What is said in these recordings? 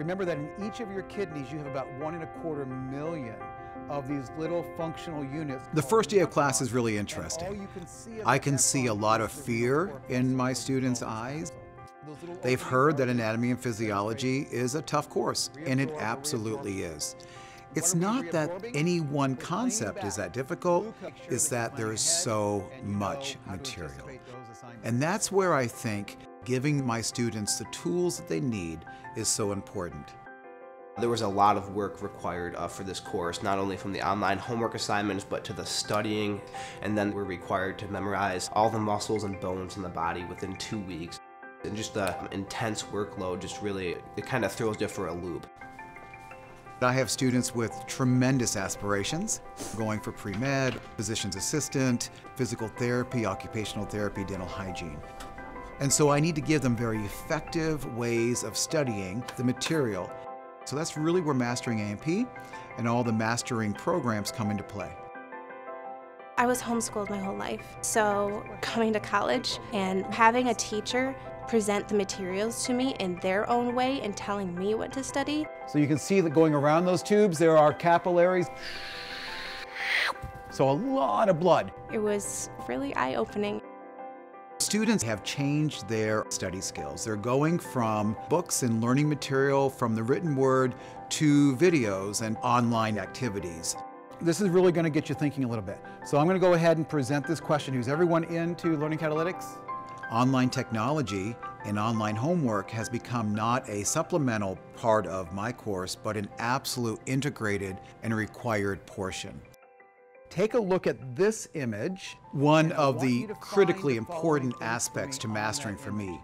Remember that in each of your kidneys you have about one and a quarter million of these little functional units. The first day of class is really interesting. I can see a lot of fear in my students' eyes. They've heard that anatomy and physiology is a tough course, and it absolutely is. It's not that any one concept is that difficult, it's that there is so much material. And that's where I think giving my students the tools that they need is so important. There was a lot of work required uh, for this course, not only from the online homework assignments, but to the studying, and then we're required to memorize all the muscles and bones in the body within two weeks. And just the intense workload just really, it kind of throws you for a loop. I have students with tremendous aspirations, going for pre-med, physician's assistant, physical therapy, occupational therapy, dental hygiene. And so I need to give them very effective ways of studying the material. So that's really where Mastering A&P and all the mastering programs come into play. I was homeschooled my whole life, so coming to college and having a teacher present the materials to me in their own way and telling me what to study. So you can see that going around those tubes, there are capillaries. So a lot of blood. It was really eye-opening. Students have changed their study skills. They're going from books and learning material from the written word to videos and online activities. This is really going to get you thinking a little bit. So I'm going to go ahead and present this question. Who's everyone into learning catalytics? Online technology and online homework has become not a supplemental part of my course, but an absolute integrated and required portion. Take a look at this image. One of the critically important aspects to mastering for me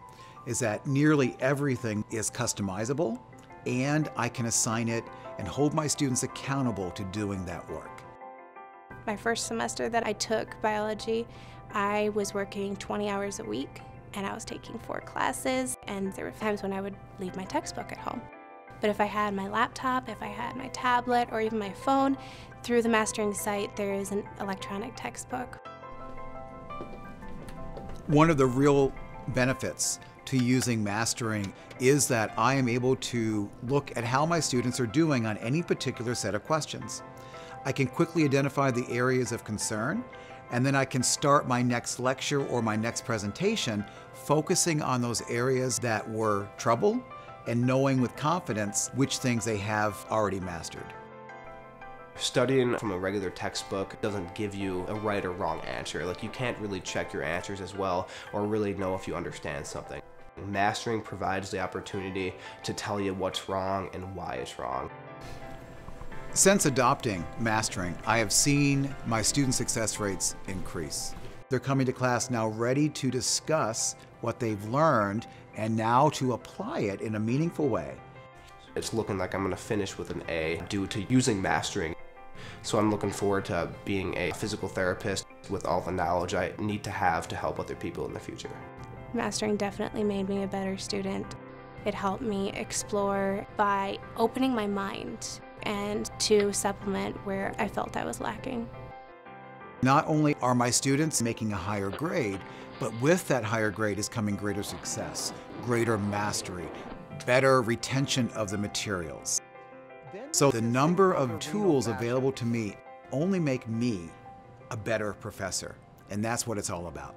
is that nearly everything is customizable and I can assign it and hold my students accountable to doing that work. My first semester that I took biology, I was working 20 hours a week and I was taking four classes and there were times when I would leave my textbook at home. But if I had my laptop, if I had my tablet, or even my phone, through the mastering site there is an electronic textbook. One of the real benefits to using mastering is that I am able to look at how my students are doing on any particular set of questions. I can quickly identify the areas of concern and then I can start my next lecture or my next presentation focusing on those areas that were trouble and knowing with confidence which things they have already mastered. Studying from a regular textbook doesn't give you a right or wrong answer. Like you can't really check your answers as well or really know if you understand something. Mastering provides the opportunity to tell you what's wrong and why it's wrong. Since adopting mastering, I have seen my student success rates increase. They're coming to class now ready to discuss what they've learned and now to apply it in a meaningful way. It's looking like I'm going to finish with an A due to using mastering. So I'm looking forward to being a physical therapist with all the knowledge I need to have to help other people in the future. Mastering definitely made me a better student. It helped me explore by opening my mind and to supplement where I felt I was lacking. Not only are my students making a higher grade, but with that higher grade is coming greater success, greater mastery, better retention of the materials. So the number of tools available to me only make me a better professor, and that's what it's all about.